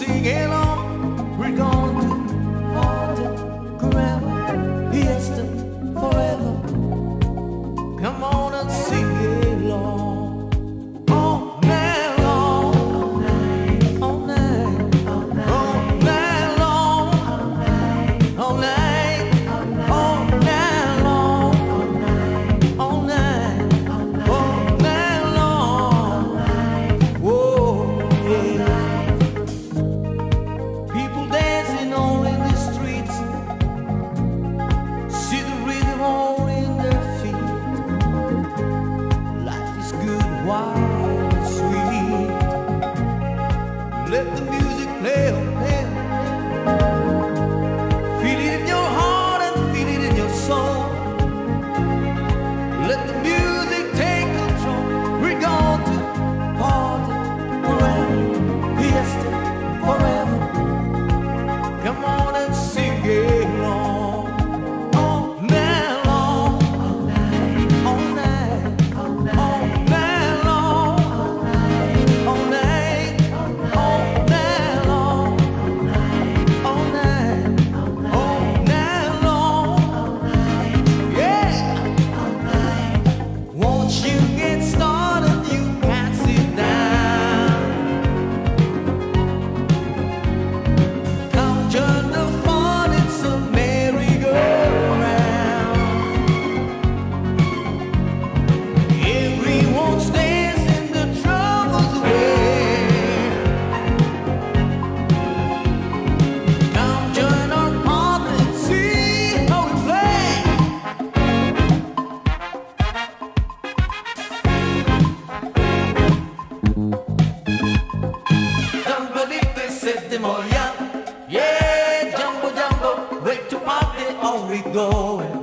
jumbo jumbo, wait to party, on we going?